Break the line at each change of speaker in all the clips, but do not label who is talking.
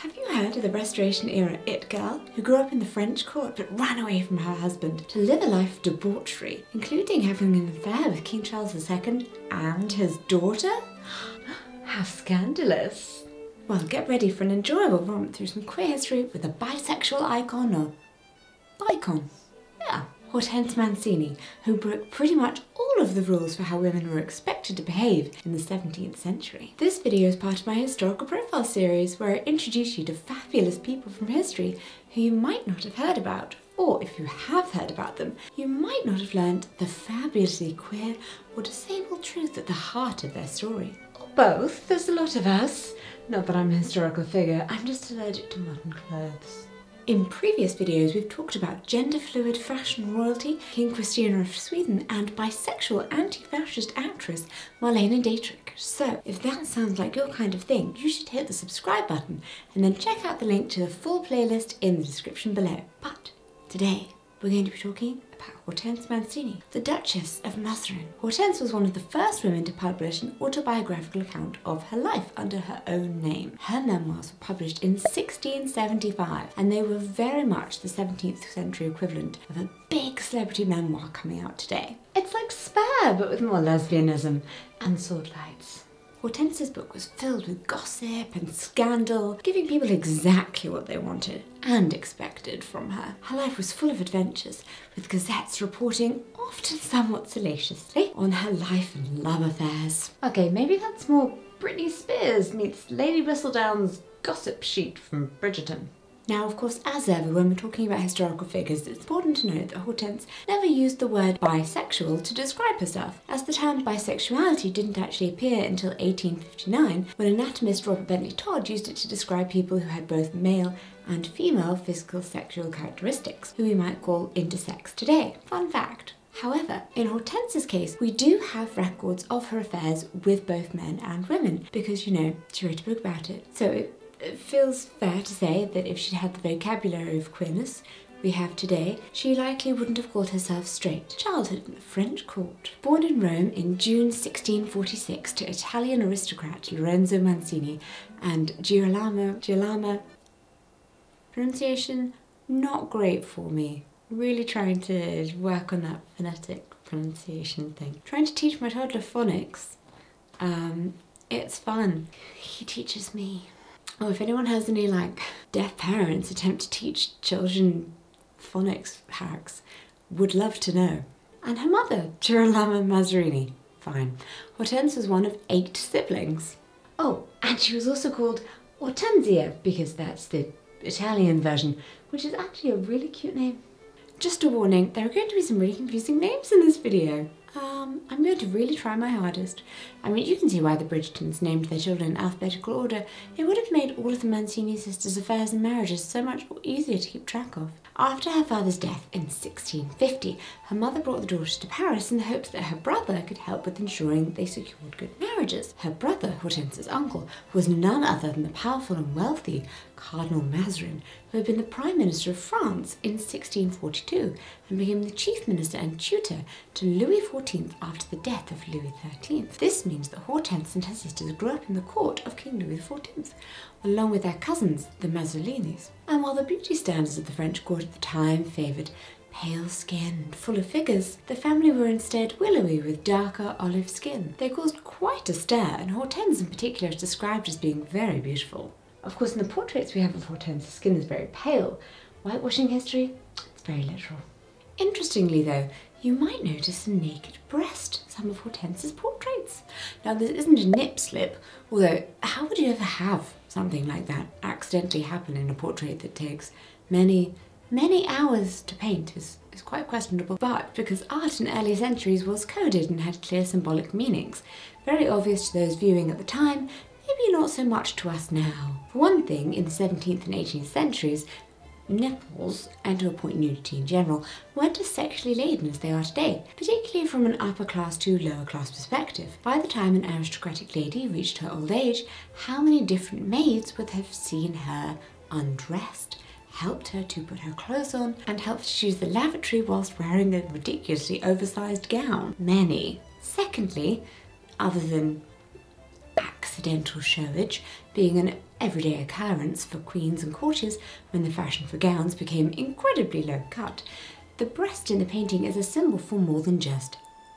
Have you heard of the Restoration era it girl who grew up in the French court but ran away from her husband to live a life of debauchery, including having an affair with King Charles II and his daughter? How scandalous! Well, get ready for an enjoyable romp through some queer history with a bisexual icon or icon. Yeah, Hortense Mancini, who broke pretty much all of the rules for how women were expected to behave in the 17th century. This video is part of my historical profile series where I introduce you to fabulous people from history who you might not have heard about. Or if you have heard about them, you might not have learned the fabulously queer or disabled truth at the heart of their story. Or both, there's a lot of us. Not that I'm a historical figure, I'm just allergic to modern clothes. In previous videos, we've talked about gender fluid fashion royalty, King Christina of Sweden, and bisexual anti fascist actress Marlene Dietrich. So, if that sounds like your kind of thing, you should hit the subscribe button and then check out the link to the full playlist in the description below. But today, we're going to be talking about Hortense Mancini, the Duchess of Mazarin. Hortense was one of the first women to publish an autobiographical account of her life under her own name. Her memoirs were published in 1675 and they were very much the 17th century equivalent of a big celebrity memoir coming out today. It's like Spare but with more lesbianism and sword lights. Hortense's book was filled with gossip and scandal, giving people exactly what they wanted and expected from her. Her life was full of adventures, with gazettes reporting, often somewhat salaciously, on her life and love affairs. Okay, maybe that's more Britney Spears meets Lady Whistledown's gossip sheet from Bridgerton. Now, of course, as ever, when we're talking about historical figures, it's important to note that Hortense never used the word bisexual to describe herself, as the term bisexuality didn't actually appear until 1859, when anatomist Robert Bentley Todd used it to describe people who had both male and female physical sexual characteristics, who we might call intersex today. Fun fact. However, in Hortense's case, we do have records of her affairs with both men and women, because, you know, she wrote a book about it. So it it feels fair to say that if she'd had the vocabulary of queerness we have today, she likely wouldn't have called herself straight. Childhood in the French court. Born in Rome in June 1646 to Italian aristocrat Lorenzo Mancini and Girolamo, Girolamo, pronunciation not great for me. Really trying to work on that phonetic pronunciation thing. Trying to teach my toddler phonics. Um, it's fun. He teaches me. Oh, if anyone has any like deaf parents attempt to teach children phonics hacks, would love to know. And her mother, Girolamo Mazzarini. Fine. Hortense was one of eight siblings. Oh, and she was also called Hortensia because that's the Italian version, which is actually a really cute name. Just a warning, there are going to be some really confusing names in this video. Um, I'm going to really try my hardest. I mean, you can see why the Bridgertons named their children in alphabetical order. It would have made all of the Mancini sisters' affairs and marriages so much easier to keep track of. After her father's death in 1650, her mother brought the daughters to Paris in the hopes that her brother could help with ensuring they secured good marriages. Her brother, Hortense's uncle, was none other than the powerful and wealthy Cardinal Mazarin, who had been the Prime Minister of France in 1642 and became the chief minister and tutor to Louis XIV after the death of Louis XIII. This means that Hortense and her sisters grew up in the court of King Louis XIV, along with their cousins, the Mazarinis. And while the beauty standards of the French court at the time favoured pale skin and full of figures, the family were instead willowy with darker olive skin. They caused quite a stir, and Hortense in particular is described as being very beautiful. Of course, in the portraits we have of Hortense, the skin is very pale. Whitewashing history, it's very literal. Interestingly though, you might notice a naked breast in some of Hortense's portraits. Now this isn't a nip slip, although how would you ever have something like that accidentally happen in a portrait that takes many, many hours to paint is, is quite questionable. But because art in early centuries was coded and had clear symbolic meanings, very obvious to those viewing at the time, maybe not so much to us now. For one thing, in the 17th and 18th centuries, nipples, and to a point nudity in general, weren't as sexually laden as they are today, particularly from an upper class to lower class perspective. By the time an aristocratic lady reached her old age, how many different maids would have seen her undressed? helped her to put her clothes on, and helped to use the lavatory whilst wearing a ridiculously oversized gown. Many. Secondly, other than accidental showage, being an everyday occurrence for queens and courtiers when the fashion for gowns became incredibly low cut, the breast in the painting is a symbol for more than just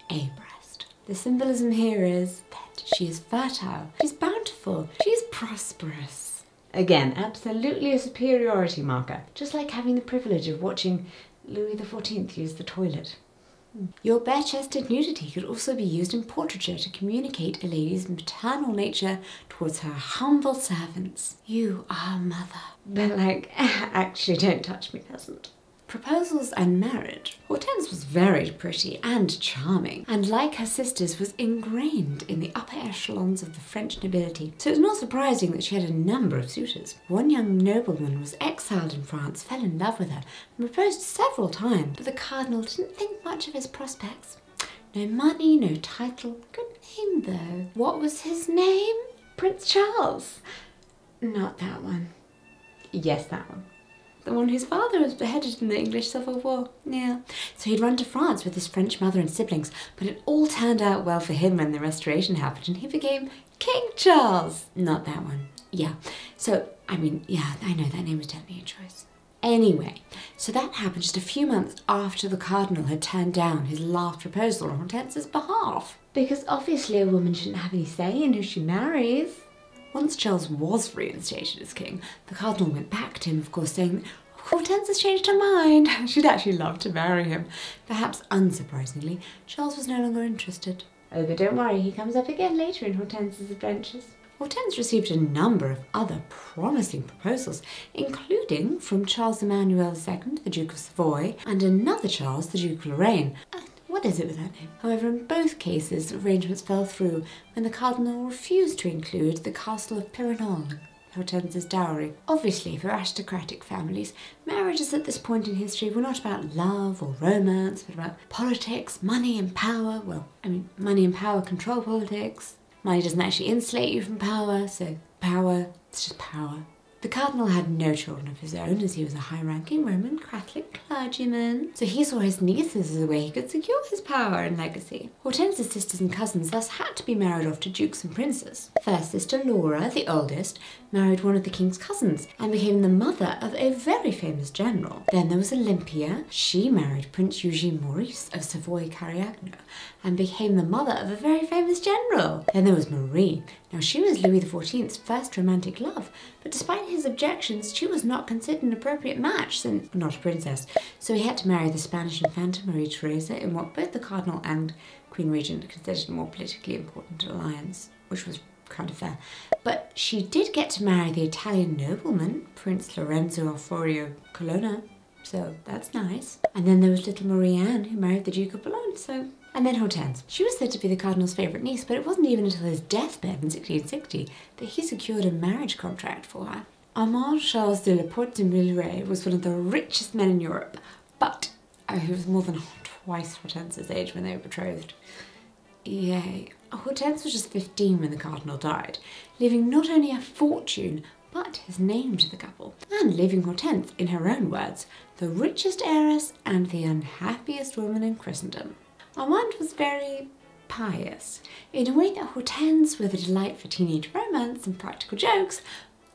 a breast. The symbolism here is that she is fertile, she's bountiful, she's prosperous. Again, absolutely a superiority marker, just like having the privilege of watching Louis XIV use the toilet. Your bare-chested nudity could also be used in portraiture to communicate a lady's maternal nature towards her humble servants. You are mother. But like, actually don't touch me, peasant. Proposals and marriage. Hortense was very pretty and charming, and like her sisters was ingrained in the upper echelons of the French nobility, so it's not surprising that she had a number of suitors. One young nobleman was exiled in France, fell in love with her, and proposed several times, but the cardinal didn't think much of his prospects. No money, no title. Good name though. What was his name? Prince Charles. Not that one. Yes, that one the one whose father was beheaded in the English Civil War. Yeah. So he'd run to France with his French mother and siblings, but it all turned out well for him when the Restoration happened and he became King Charles. Not that one. Yeah. So, I mean, yeah, I know that name was definitely a choice. Anyway, so that happened just a few months after the Cardinal had turned down his last proposal on Hortense's behalf. Because obviously a woman shouldn't have any say in who she marries. Once Charles was reinstated as king, the cardinal went back to him, of course, saying Hortense has changed her mind. She'd actually love to marry him. Perhaps unsurprisingly, Charles was no longer interested. Oh, but don't worry, he comes up again later in Hortense's adventures. Hortense received a number of other promising proposals, including from Charles Emmanuel II, the Duke of Savoy, and another Charles, the Duke of Lorraine, what is it with that name? However, in both cases, arrangements fell through when the cardinal refused to include the castle of Peyronel Hortense's dowry. Obviously, for aristocratic families, marriages at this point in history were not about love or romance, but about politics, money and power. Well, I mean, money and power control politics. Money doesn't actually insulate you from power, so power, it's just power. The cardinal had no children of his own as he was a high-ranking Roman Catholic clergyman, so he saw his nieces as a way he could secure his power and legacy. Hortense's sisters and cousins thus had to be married off to dukes and princes. First sister Laura, the oldest, married one of the king's cousins and became the mother of a very famous general. Then there was Olympia. She married Prince Eugene Maurice of Savoy-Carignano and became the mother of a very famous general. Then there was Marie. Now she was Louis XIV's first romantic love, but despite his objections, she was not considered an appropriate match since not a princess. So he had to marry the Spanish Infanta Maria Theresa in what both the cardinal and Queen Regent considered a more politically important alliance, which was kind of fair. But she did get to marry the Italian nobleman, Prince Lorenzo Onofrio Colonna, so that's nice. And then there was little Marie Anne who married the Duke of Bouillon, so and then Hortense. She was said to be the Cardinal's favourite niece, but it wasn't even until his deathbed in 1660 that he secured a marriage contract for her. Armand Charles de la Porte de Meilleraye was one of the richest men in Europe, but oh, he was more than twice Hortense's age when they were betrothed. Yay. Hortense was just 15 when the Cardinal died, leaving not only a fortune, but his name to the couple, and leaving Hortense, in her own words, the richest heiress and the unhappiest woman in Christendom. Armand was very pious, in a way that Hortense, with a delight for teenage romance and practical jokes,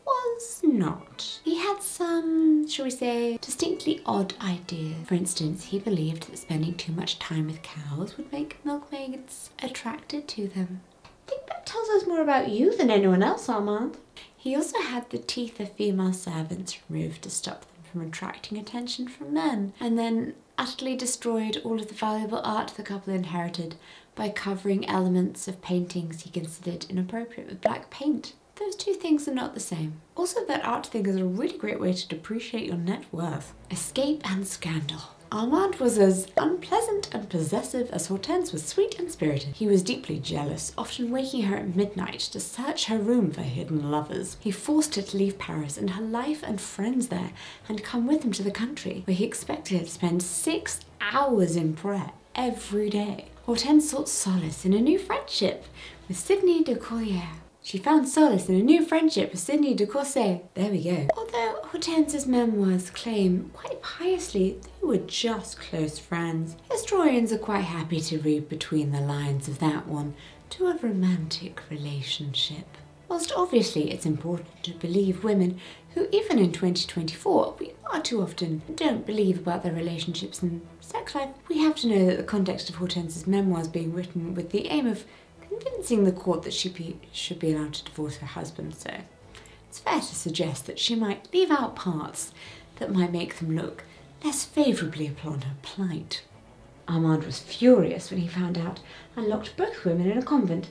was not. He had some, shall we say, distinctly odd ideas. For instance, he believed that spending too much time with cows would make milkmaids attracted to them. I think that tells us more about you than anyone else, Armand. He also had the teeth of female servants removed to stop them from attracting attention from men, and then utterly destroyed all of the valuable art the couple inherited by covering elements of paintings he considered inappropriate with black paint. Those two things are not the same. Also, that art thing is a really great way to depreciate your net worth. Escape and scandal. Armand was as unpleasant and possessive as Hortense was sweet and spirited. He was deeply jealous, often waking her at midnight to search her room for hidden lovers. He forced her to leave Paris and her life and friends there and come with him to the country, where he expected her to spend six hours in prayer every day. Hortense sought solace in a new friendship with Sidney de Collier. She found solace in a new friendship with Sidney de Courcy. There we go. Although Hortense's memoirs claim quite piously they were just close friends, historians are quite happy to read between the lines of that one to a romantic relationship. Whilst obviously it's important to believe women who, even in 2024, we far too often don't believe about their relationships and sex life, we have to know that the context of Hortense's memoirs being written with the aim of convincing the court that she be, should be allowed to divorce her husband, so it's fair to suggest that she might leave out parts that might make them look less favourably upon her plight. Armand was furious when he found out and locked both women in a convent.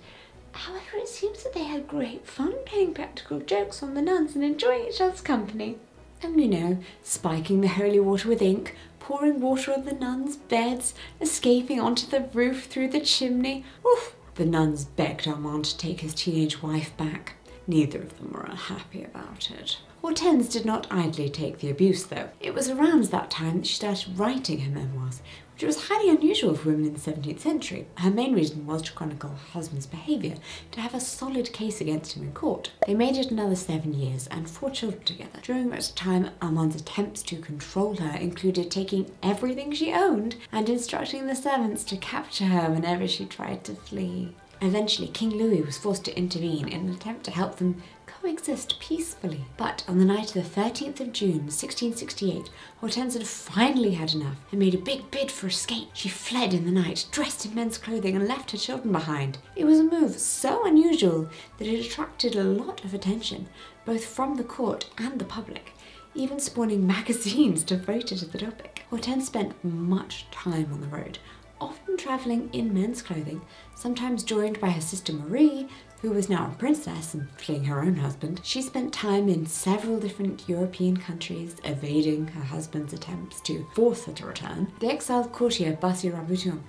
However, it seems that they had great fun playing practical jokes on the nuns and enjoying each other's company. And you know, spiking the holy water with ink, pouring water on the nuns' beds, escaping onto the roof through the chimney. Oof! The nuns begged Armand to take his teenage wife back. Neither of them were unhappy about it. Hortense did not idly take the abuse, though. It was around that time that she started writing her memoirs, which was highly unusual for women in the 17th century. Her main reason was to chronicle her husband's behaviour, to have a solid case against him in court. They made it another seven years and four children together, during which time Armand's attempts to control her included taking everything she owned and instructing the servants to capture her whenever she tried to flee. Eventually, King Louis was forced to intervene in an attempt to help them coexist peacefully. But on the night of the 13th of June 1668, Hortense had finally had enough and made a big bid for escape. She fled in the night, dressed in men's clothing, and left her children behind. It was a move so unusual that it attracted a lot of attention, both from the court and the public even spawning magazines devoted to the topic. Hortense spent much time on the road, often travelling in men's clothing, sometimes joined by her sister Marie, who was now a princess and fleeing her own husband. She spent time in several different European countries, evading her husband's attempts to force her to return. The exiled courtier Bussy-Rabutin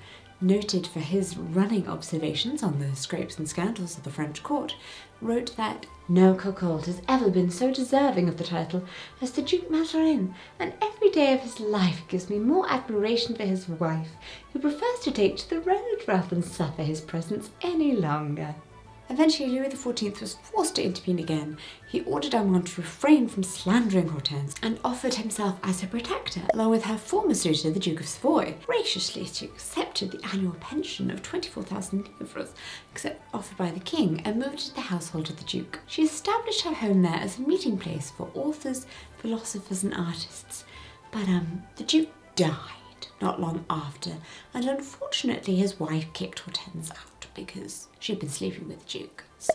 noted for his running observations on the scrapes and scandals of the French court, wrote that no cuckold has ever been so deserving of the title as the Duke Mazarin, and every day of his life gives me more admiration for his wife, who prefers to take to the road rather than suffer his presence any longer. Eventually, Louis XIV was forced to intervene again. He ordered Armand to refrain from slandering Hortense and offered himself as her protector, along with her former suitor, the Duke of Savoy. Graciously, she accepted the annual pension of 24,000 livres offered by the king and moved to the household of the Duke. She established her home there as a meeting place for authors, philosophers, and artists. But um, the Duke died not long after, and unfortunately his wife kicked Hortense out because she'd been sleeping with the Duke. So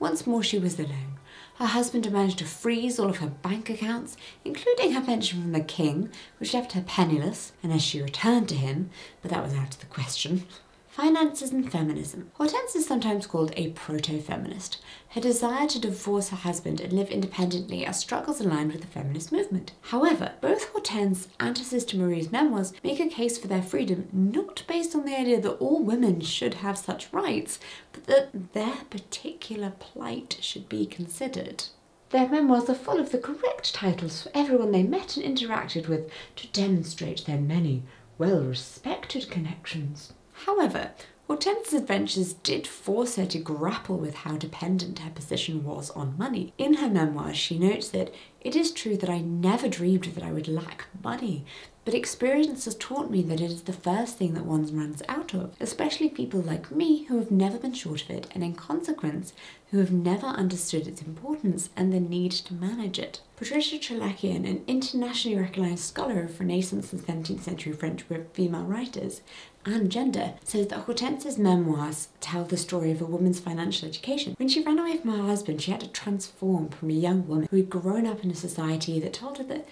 once more she was alone. Her husband had managed to freeze all of her bank accounts, including her pension from the king, which left her penniless unless she returned to him, but that was out of the question. Finances and feminism. Hortense is sometimes called a proto-feminist. Her desire to divorce her husband and live independently are struggles aligned with the feminist movement. However, both Hortense and her sister Marie's memoirs make a case for their freedom not based on the idea that all women should have such rights, but that their particular plight should be considered. Their memoirs are full of the correct titles for everyone they met and interacted with to demonstrate their many well-respected connections. However, Hortense's adventures did force her to grapple with how dependent her position was on money. In her memoirs, she notes that it is true that I never dreamed that I would lack money, but experience has taught me that it is the first thing that one runs out of, especially people like me who have never been short of it and in consequence who have never understood its importance and the need to manage it. Patricia Cholakian, an internationally recognised scholar of Renaissance and 17th century French female writers, and gender, says that Hortense's memoirs tell the story of a woman's financial education. When she ran away from her husband, she had to transform from a young woman who had grown up in a society that told her that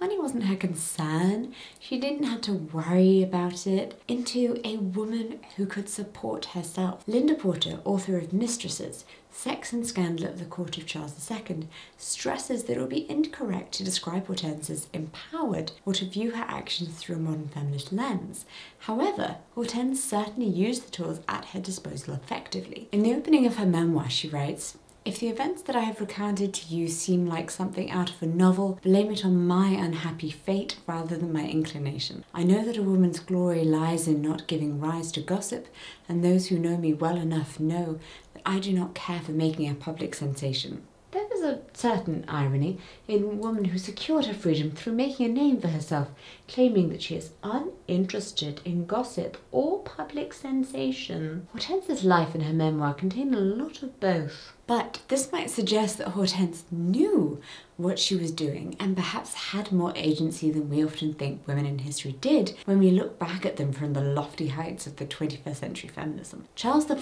money wasn't her concern, she didn't have to worry about it, into a woman who could support herself. Linda Porter, author of Mistresses, Sex and Scandal at the Court of Charles II, stresses that it would be incorrect to describe Hortense as empowered or to view her actions through a modern feminist lens. However, Hortense certainly used the tools at her disposal effectively. In the opening of her memoir, she writes, if the events that I have recounted to you seem like something out of a novel, blame it on my unhappy fate rather than my inclination. I know that a woman's glory lies in not giving rise to gossip, and those who know me well enough know I do not care for making a public sensation. There is a certain irony in a woman who secured her freedom through making a name for herself, claiming that she is uninterested in gossip or public sensation. Hortense's life in her memoir contained a lot of both. But this might suggest that Hortense knew what she was doing and perhaps had more agency than we often think women in history did when we look back at them from the lofty heights of the 21st century feminism. Charles I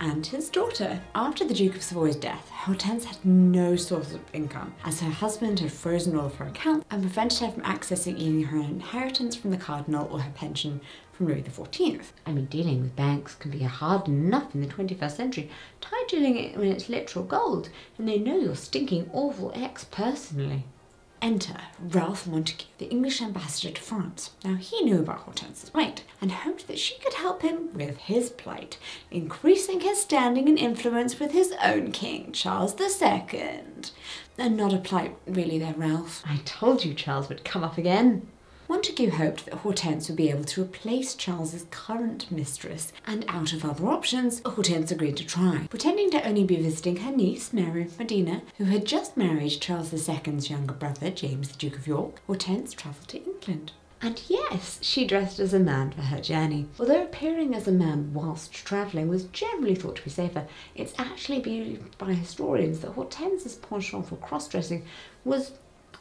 and his daughter. After the Duke of Savoy's death, Hortense had no source of income, as her husband had frozen all of her accounts and prevented her from accessing either her inheritance from the cardinal or her pension from Louis XIV. I mean, dealing with banks can be hard enough in the 21st century. Try it when it's literal gold, and they know your stinking awful ex personally. Enter Ralph Montagu, the English ambassador to France. Now, he knew about Hortense's plight and hoped that she could help him with his plight, increasing his standing and influence with his own king, Charles II. And not a plight, really, there, Ralph. I told you Charles would come up again. Montagu hoped that Hortense would be able to replace Charles's current mistress, and out of other options, Hortense agreed to try, pretending to only be visiting her niece, Mary of Modena, who had just married Charles II's younger brother, James the Duke of York. Hortense travelled to England. And yes, she dressed as a man for her journey. Although appearing as a man whilst travelling was generally thought to be safer, it's actually believed by historians that Hortense's penchant for cross-dressing was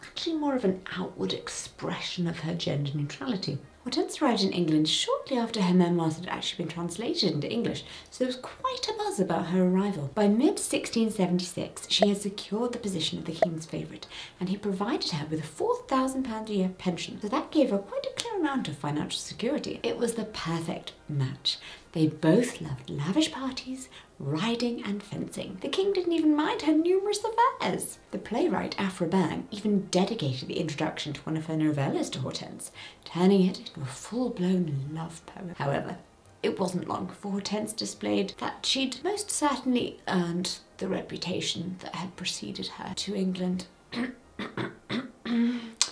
actually more of an outward expression of her gender neutrality. Hortense arrived in England shortly after her memoirs had actually been translated into English, so there was quite a buzz about her arrival. By mid 1676, she had secured the position of the king's favourite, and he provided her with a £4,000 a year pension, so that gave her quite a clear amount of financial security. It was the perfect match. They both loved lavish parties, riding and fencing. The king didn't even mind her numerous affairs. The playwright Aphra Behn even dedicated the introduction to one of her novellas to Hortense, turning it into a full-blown love poem. However, it wasn't long before Hortense displayed that she'd most certainly earned the reputation that had preceded her to England.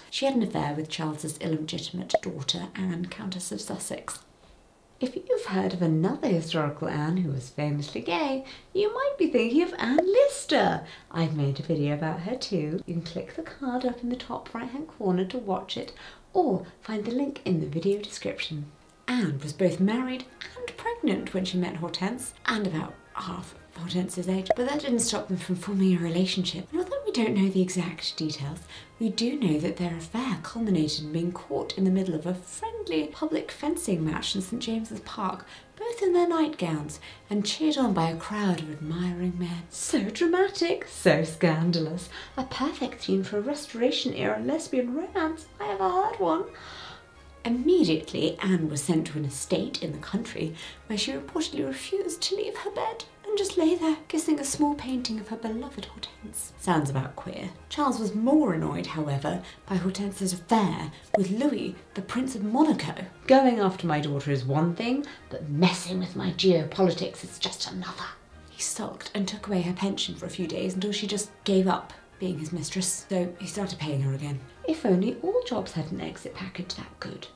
she had an affair with Charles's illegitimate daughter, Anne, Countess of Sussex. If you've heard of another historical Anne who was famously gay, you might be thinking of Anne Lister. I've made a video about her too. You can click the card up in the top right hand corner to watch it or find the link in the video description. Anne was both married and pregnant when she met Hortense and about half Hortense's age, but that didn't stop them from forming a relationship. And although don't know the exact details, we do know that their affair culminated in being caught in the middle of a friendly public fencing match in St James's Park, both in their nightgowns, and cheered on by a crowd of admiring men. So dramatic, so scandalous, a perfect theme for a Restoration era lesbian romance. I ever heard one. Immediately, Anne was sent to an estate in the country where she reportedly refused to leave her bed and just lay there kissing a small painting of her beloved Hortense. Sounds about queer. Charles was more annoyed, however, by Hortense's affair with Louis, the Prince of Monaco. Going after my daughter is one thing, but messing with my geopolitics is just another. He sulked and took away her pension for a few days until she just gave up being his mistress, so he started paying her again. If only all jobs had an exit package that good.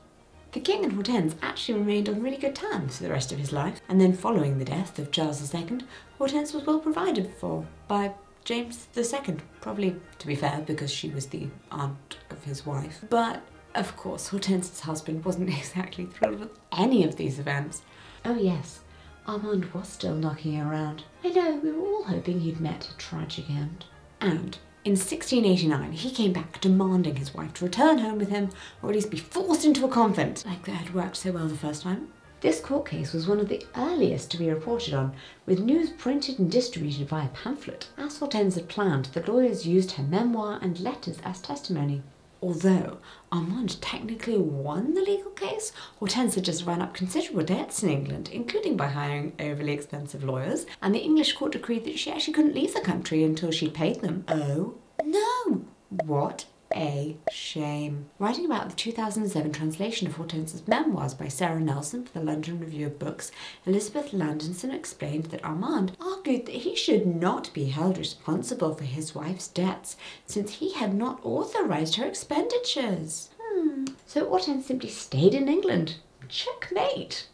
The king and Hortense actually remained on really good terms for the rest of his life, and then following the death of Charles II, Hortense was well provided for by James II, probably to be fair because she was the aunt of his wife. But of course, Hortense's husband wasn't exactly thrilled with any of these events. Oh yes, Armand was still knocking around. I know, we were all hoping he'd met a tragic end. And in 1689, he came back demanding his wife to return home with him or at least be forced into a convent, like that had worked so well the first time. This court case was one of the earliest to be reported on, with news printed and distributed via pamphlet. As Hortense had planned, the lawyers used her memoir and letters as testimony. Although Armand technically won the legal case, Hortense had just run up considerable debts in England, including by hiring overly expensive lawyers, and the English court decreed that she actually couldn't leave the country until she'd paid them. Oh no! What a shame. Writing about the 2007 translation of Hortense's memoirs by Sarah Nelson for the London Review of Books, Elisabeth Ladenson explained that Armand argued that he should not be held responsible for his wife's debts since he had not authorised her expenditures. Hmm. So Hortense simply stayed in England. Checkmate.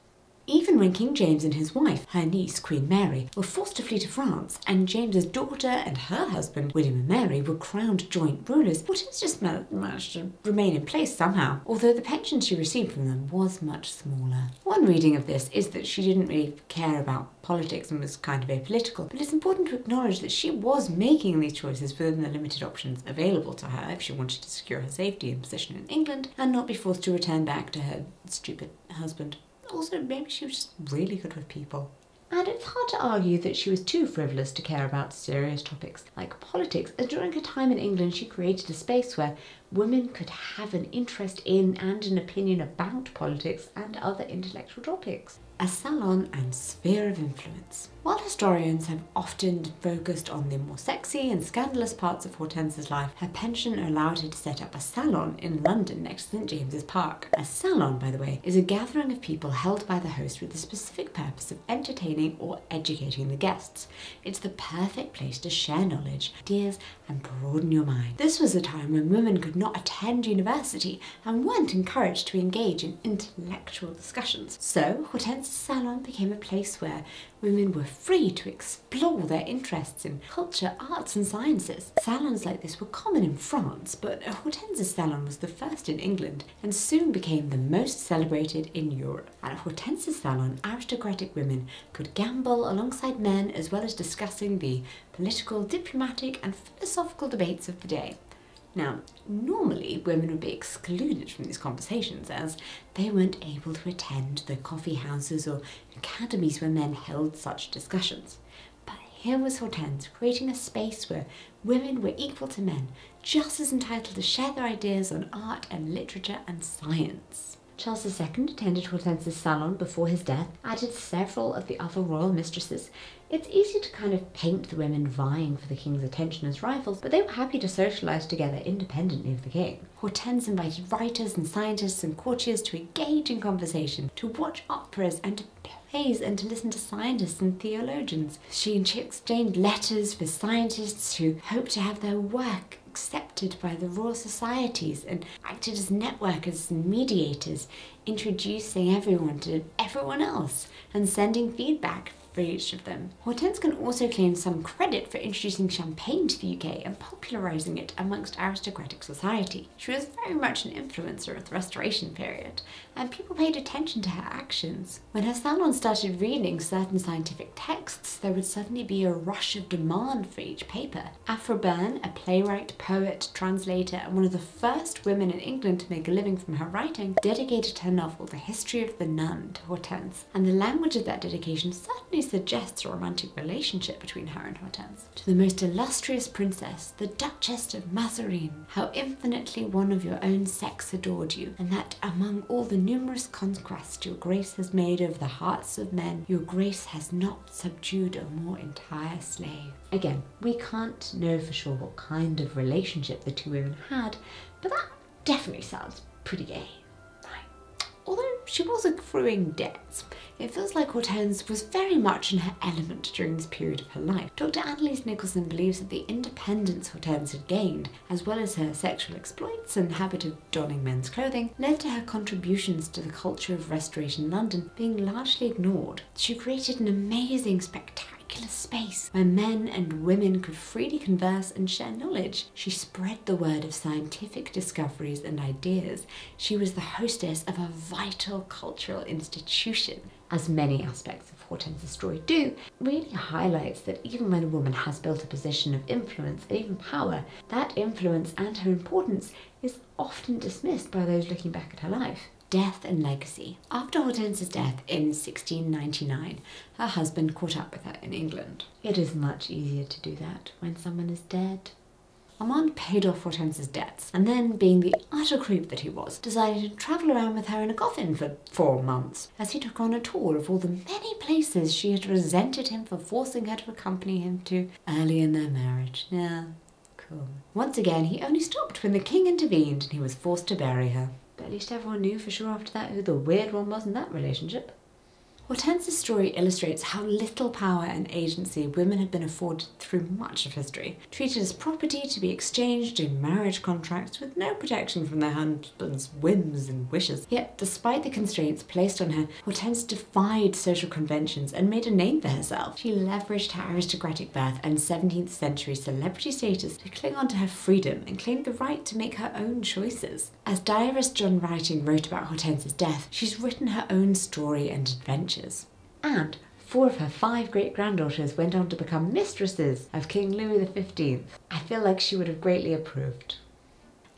Even when King James and his wife, her niece Queen Mary, were forced to flee to France, and James's daughter and her husband, William and Mary, were crowned joint rulers, Hortense just managed to remain in place somehow, although the pension she received from them was much smaller. One reading of this is that she didn't really care about politics and was kind of apolitical, but it's important to acknowledge that she was making these choices within the limited options available to her if she wanted to secure her safety and position in England and not be forced to return back to her stupid husband. Also, maybe she was just really good with people. And it's hard to argue that she was too frivolous to care about serious topics like politics, as during her time in England she created a space where women could have an interest in and an opinion about politics and other intellectual topics a salon and sphere of influence. While historians have often focused on the more sexy and scandalous parts of Hortense's life, her pension allowed her to set up a salon in London next to St James's Park. A salon, by the way, is a gathering of people held by the host with the specific purpose of entertaining or educating the guests. It's the perfect place to share knowledge, ideas, and broaden your mind. This was a time when women could not attend university and weren't encouraged to engage in intellectual discussions. So, Salon became a place where women were free to explore their interests in culture, arts, and sciences. Salons like this were common in France, but Hortense's salon was the first in England and soon became the most celebrated in Europe. At Hortense's salon, aristocratic women could gamble alongside men as well as discussing the political, diplomatic, and philosophical debates of the day. Now, normally women would be excluded from these conversations as they weren't able to attend the coffee houses or academies where men held such discussions. But here was Hortense creating a space where women were equal to men, just as entitled to share their ideas on art and literature and science. Charles II attended Hortense's salon before his death, added several of the other royal mistresses. It's easy to kind of paint the women vying for the king's attention as rivals, but they were happy to socialise together independently of the king. Hortense invited writers and scientists and courtiers to engage in conversation, to watch operas and to plays and to listen to scientists and theologians. She and she exchanged letters with scientists who hoped to have their work accepted by the Royal Societies and acted as networkers and mediators, introducing everyone to everyone else and sending feedback for each of them. Hortense can also claim some credit for introducing champagne to the UK and popularising it amongst aristocratic society. She was very much an influencer of the Restoration period, and people paid attention to her actions. When her salon started reading certain scientific texts, there would suddenly be a rush of demand for each paper. Aphra Behn, a playwright, poet, translator, and one of the first women in England to make a living from her writing, dedicated her novel The History of the Nun to Hortense, and the language of that dedication certainly suggests a romantic relationship between her and Hortense. To the most illustrious princess, the Duchess of Mazarin, how infinitely one of your own sex adored you, and that among all the numerous conquests your grace has made over the hearts of men, your grace has not subdued a more entire slave. Again, we can't know for sure what kind of relationship the two women had, but that definitely sounds pretty gay. Although she was accruing debts, it feels like Hortense was very much in her element during this period of her life. Dr. Annalise Nicholson believes that the independence Hortense had gained, as well as her sexual exploits and habit of donning men's clothing, led to her contributions to the culture of Restoration London being largely ignored. She created an amazing spectacular space where men and women could freely converse and share knowledge. She spread the word of scientific discoveries and ideas. She was the hostess of a vital cultural institution. As many aspects of Hortense's story do, really highlights that even when a woman has built a position of influence and even power, that influence and her importance is often dismissed by those looking back at her life. Death and legacy. After Hortense's death in 1699, her husband caught up with her in England. It is much easier to do that when someone is dead. Armand paid off Hortense's debts, and then, being the utter creep that he was, decided to travel around with her in a coffin for four months, as he took on a tour of all the many places she had resented him for forcing her to accompany him to early in their marriage. Yeah, cool. Once again, he only stopped when the king intervened and he was forced to bury her. But at least everyone knew for sure after that who the weird one was in that relationship. Hortense's story illustrates how little power and agency women have been afforded through much of history, treated as property to be exchanged in marriage contracts with no protection from their husband's whims and wishes. Yet, despite the constraints placed on her, Hortense defied social conventions and made a name for herself. She leveraged her aristocratic birth and 17th century celebrity status to cling on to her freedom and claim the right to make her own choices. As diarist John Writing wrote about Hortense's death, she's written her own story and adventure and four of her five great granddaughters went on to become mistresses of King Louis XV. I feel like she would have greatly approved.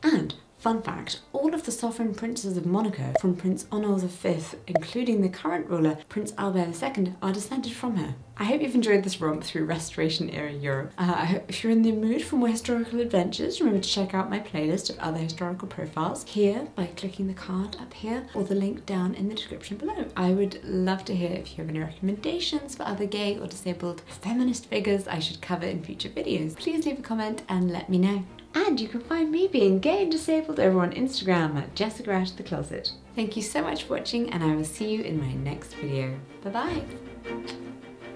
And Fun fact, all of the sovereign princes of Monaco, from Prince Honoré V, including the current ruler, Prince Albert II, are descended from her. I hope you've enjoyed this romp through Restoration era Europe. Uh, if you're in the mood for more historical adventures, remember to check out my playlist of other historical profiles here by clicking the card up here or the link down in the description below. I would love to hear if you have any recommendations for other gay or disabled feminist figures I should cover in future videos. Please leave a comment and let me know. And you can find me being gay and disabled over on Instagram at Jessica Out of the Closet. Thank you so much for watching and I will see you in my next video. Bye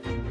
bye!